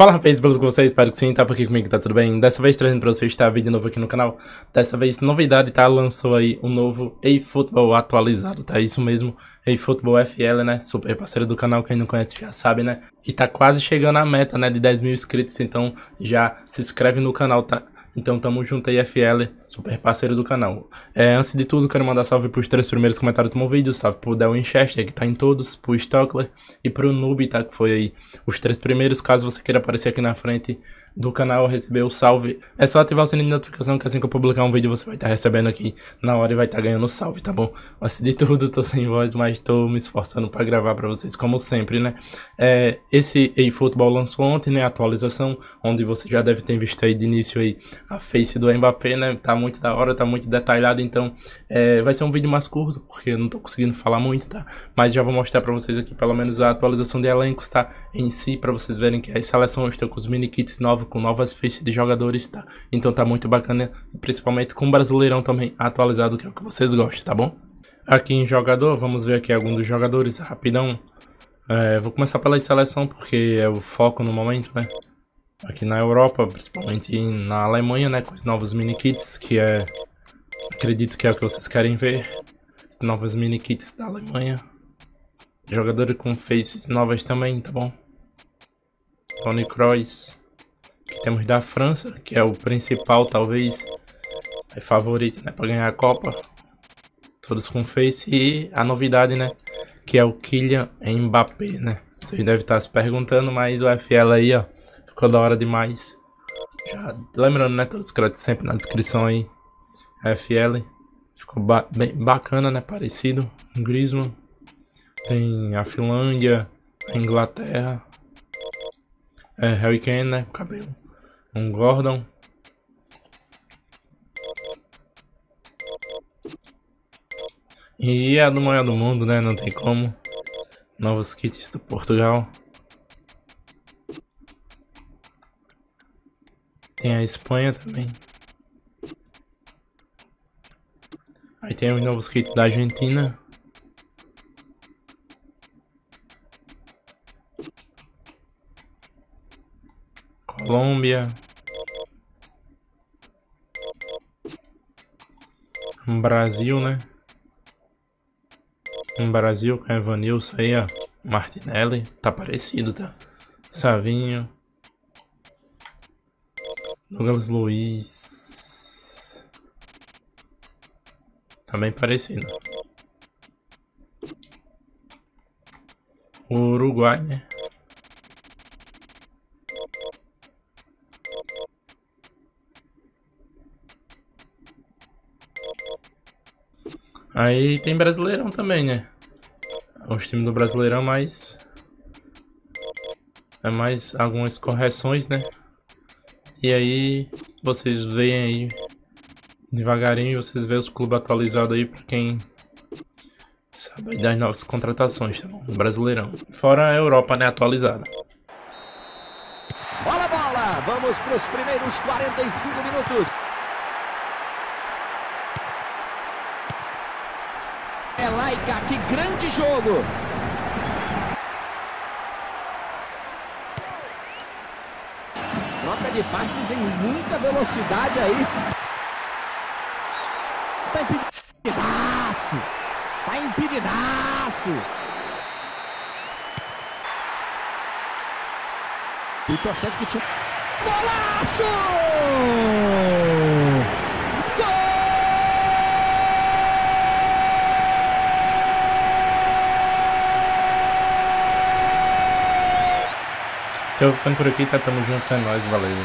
Fala rapaz, beleza com vocês? Espero que sim, tá por aqui comigo, tá tudo bem? Dessa vez trazendo pra vocês, tá, vídeo novo aqui no canal. Dessa vez, novidade, tá, lançou aí um novo eFootball atualizado, tá, isso mesmo eFootball FL, né, super parceiro do canal, quem não conhece já sabe, né? E tá quase chegando a meta, né, de 10 mil inscritos, então já se inscreve no canal, tá? Então tamo junto aí, FL, super parceiro do canal. É, antes de tudo, quero mandar salve pros três primeiros comentários do meu vídeo, salve pro Del Winchester, que tá em todos, pro Stockler e pro Noob, tá, que foi aí os três primeiros. Caso você queira aparecer aqui na frente do canal, receber o salve, é só ativar o sininho de notificação, que assim que eu publicar um vídeo você vai estar tá recebendo aqui na hora e vai estar tá ganhando salve, tá bom? Antes de tudo, tô sem voz, mas tô me esforçando pra gravar pra vocês, como sempre, né? É, esse eFootball lançou ontem, né, atualização, onde você já deve ter visto aí de início aí a face do Mbappé, né? Tá muito da hora, tá muito detalhado, então é, vai ser um vídeo mais curto, porque eu não tô conseguindo falar muito, tá? Mas já vou mostrar pra vocês aqui pelo menos a atualização de elencos, tá? Em si, pra vocês verem que as seleções estão com os mini kits novos, com novas faces de jogadores, tá? Então tá muito bacana, principalmente com o Brasileirão também atualizado, que é o que vocês gostam, tá bom? Aqui em jogador, vamos ver aqui alguns dos jogadores, rapidão. É, vou começar pela seleção, porque é o foco no momento, né? Aqui na Europa, principalmente na Alemanha, né, com os novos mini kits, que é, acredito que é o que vocês querem ver, novos mini kits da Alemanha, jogadores com faces novas também, tá bom? Tony Kroos, temos da França, que é o principal, talvez, é favorito, né, para ganhar a Copa, todos com face, e a novidade, né, que é o Kylian Mbappé, né, vocês devem estar se perguntando, mas o FL aí, ó, Ficou da hora demais. Já, lembrando, né? Todos os créditos sempre na descrição aí. FL. Ficou ba bem bacana, né? Parecido. Griezmann. Tem a Finlândia. A Inglaterra. É, Harry Kane, né? Cabelo. Um Gordon. E a do maior do mundo, né? Não tem como. Novos kits do Portugal. Tem a Espanha também. Aí tem os novos kits da Argentina. Colômbia. Brasil, né? Um Brasil com Evanilson aí, ó. Martinelli. Tá parecido, tá? Savinho. Douglas Luiz. Tá bem parecido. Uruguai, né? Aí tem Brasileirão também, né? Os times do Brasileirão, mas... É mais algumas correções, né? E aí vocês veem aí devagarinho, vocês veem os clubes atualizados aí para quem sabe das novas contratações, tá bom? Brasileirão. Fora a Europa, né, atualizada. Bola, bola! Vamos para os primeiros 45 minutos. É laica, que grande jogo! Troca de passes em muita velocidade aí. Tá impedidaço. Tá impedidaço. Vitor Sérgio que tinha... Golaço! Então eu vou ficando por aqui, tá? Tamo junto, é nóis, valeu.